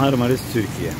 Marmaris Türkiye.